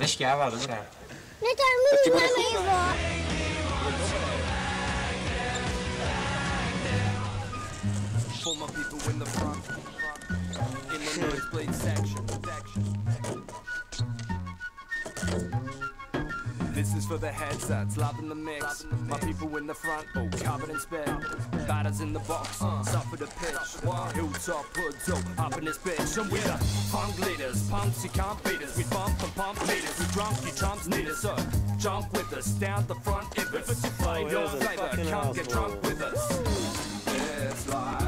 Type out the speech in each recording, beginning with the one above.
Rischiava dura. Ne to máme jídlo. For my people in the front, in the nosebleed section. This is for the headsets, in the mix. My people in the front, all covered in spit. Batters in the box, suffer the pitch. Hilltop hoods, all up in this bitch. And we the punk leaders, punks you can't beat us. We bump and pump meters, we drunk, you chumps need us. So jump with us, down the front if it's your flavor. Your flavor, come get drunk with us. This life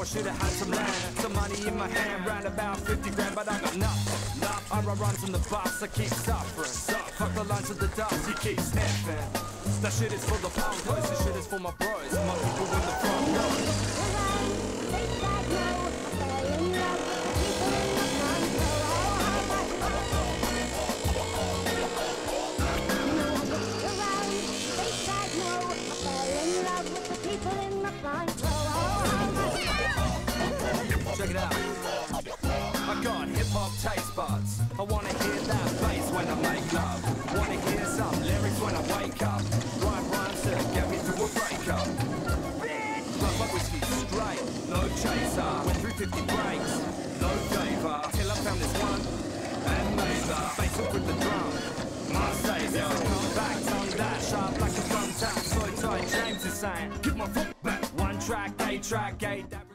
I should have had some land, some money in my hand, round about 50 grand, but I got nothing. nothing. I run from the boss, I keep suffering. Fuck the lines of the dust, you keep sniffing. That shit is for the punk this shit is for my bros, my people in the when I make love. Wanna hear some lyrics when I wake up. Write rhymes to get me through a breakup. Love my whiskey straight, no chaser. Went through 50 breaks, no favor. Till I found this one and made the bass up with the drum. My savior, come back, tongue that sharp like a thumbtack. So tight, James is saying, give my foot back. One track, A track, A.